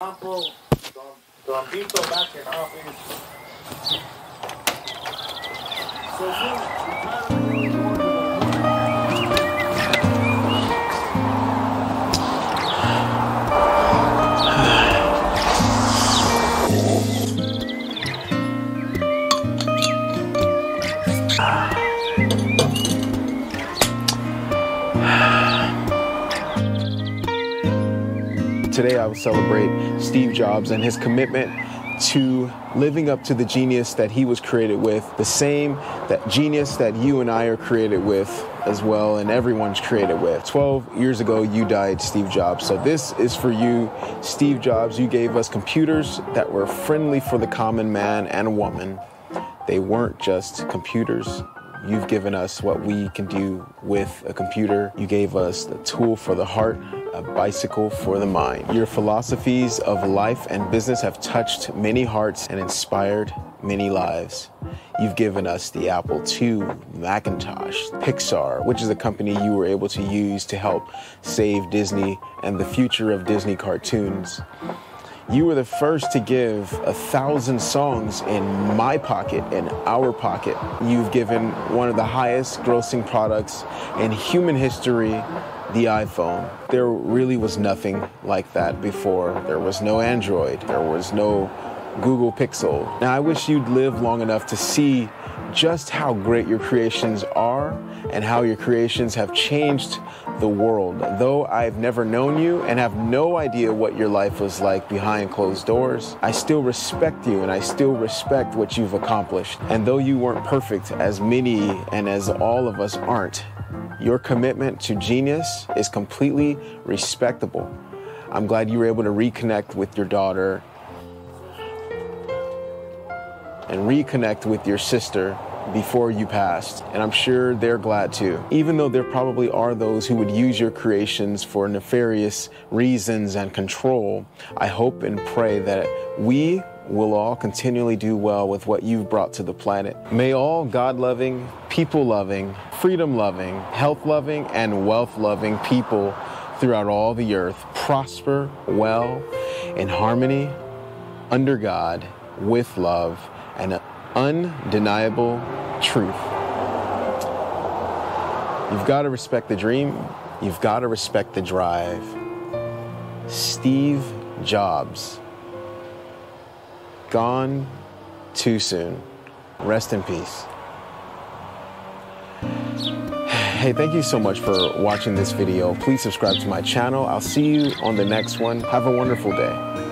example, from, from people back in office. Today, I will celebrate Steve Jobs and his commitment to living up to the genius that he was created with, the same that genius that you and I are created with as well, and everyone's created with. 12 years ago, you died, Steve Jobs. So, this is for you, Steve Jobs. You gave us computers that were friendly for the common man and woman. They weren't just computers, You've given us what we can do with a computer. You gave us the tool for the heart, a bicycle for the mind. Your philosophies of life and business have touched many hearts and inspired many lives. You've given us the Apple II, Macintosh, Pixar, which is a company you were able to use to help save Disney and the future of Disney cartoons. You were the first to give a thousand songs in my pocket, in our pocket. You've given one of the highest grossing products in human history, the iPhone. There really was nothing like that before. There was no Android, there was no Google Pixel. Now, I wish you'd live long enough to see just how great your creations are and how your creations have changed the world. Though I've never known you and have no idea what your life was like behind closed doors, I still respect you and I still respect what you've accomplished. And though you weren't perfect, as many and as all of us aren't, your commitment to genius is completely respectable. I'm glad you were able to reconnect with your daughter and reconnect with your sister before you passed, and I'm sure they're glad too. Even though there probably are those who would use your creations for nefarious reasons and control, I hope and pray that we will all continually do well with what you've brought to the planet. May all God loving, people loving, freedom loving, health loving, and wealth loving people throughout all the earth prosper well in harmony under God with love and undeniable truth. You've got to respect the dream. You've got to respect the drive. Steve Jobs. Gone too soon. Rest in peace. Hey, thank you so much for watching this video. Please subscribe to my channel. I'll see you on the next one. Have a wonderful day.